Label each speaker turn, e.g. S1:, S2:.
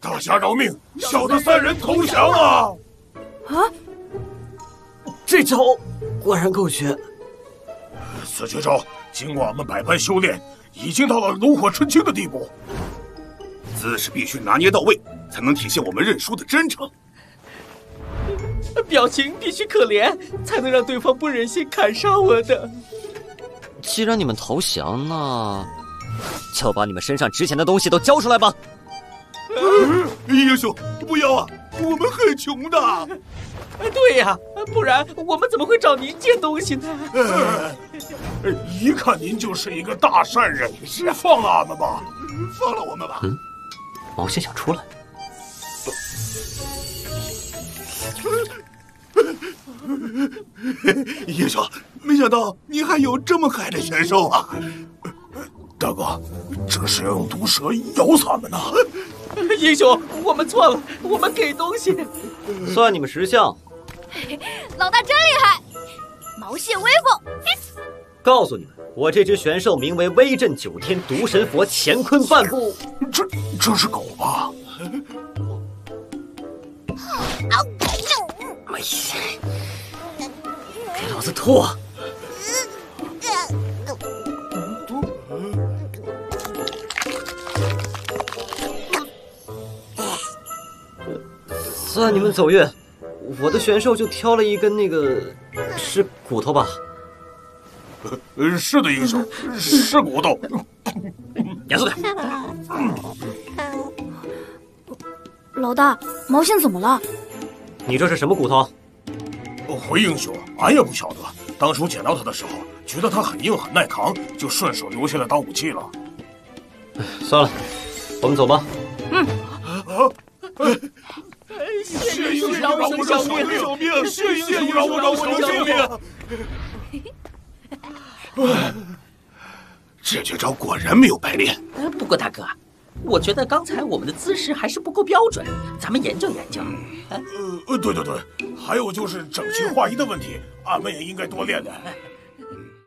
S1: 大侠饶命，小的三人投降了！
S2: 啊，
S3: 这招果然够绝。
S1: 此绝招经过我们百般修炼，已经到了炉火纯青的地步。
S4: 姿势必须拿捏到位，才能体现我们认输的真诚。
S5: 表情必须可怜，才能让对方不忍心砍杀我的。
S3: 既然你们投降，那就把你们身上值钱的东西都交出来吧。
S4: 英雄，不要啊！我们很穷的。
S5: 对呀，不然我们怎么会找您借东西呢？
S1: 呃一看您就是一个大善人，放了俺们吧，
S4: 放了我们吧。
S3: 嗯，毛线想出来。
S4: 英雄，没想到你还有这么可爱的选手啊！
S1: 大哥，这是要用毒蛇咬死俺们呢！
S5: 英雄，我们错了，我们给东西，
S3: 算你们识相。
S2: 老大真厉害，毛线威风。
S3: 告诉你们，我这只玄兽名为威震九天毒神佛乾坤半步。
S1: 这这是狗吧？
S3: 哎呀！给老子脱！算你们走运，我的玄兽就挑了一根那个，是骨头吧？
S1: 呃，是的，英雄，是骨头。
S3: 严肃点。
S2: 老大，毛线怎么了？
S3: 你这是什么骨头？
S1: 回英雄，俺也不晓得。当初捡到它的时候，觉得它很硬很耐扛，就顺手留下来当武器了。
S3: 算了，我们走吧。
S2: 嗯。
S1: 啊！
S5: 谢英雄饶我们小命！
S1: 谢英雄饶我饶我小
S4: 命！这绝招果然没有白练。
S5: 不过大哥，我觉得刚才我们的姿势还是不够标准，咱们研究研究。
S1: 呃呃，对对对，还有就是整齐划一的问题，俺们也应该多练练。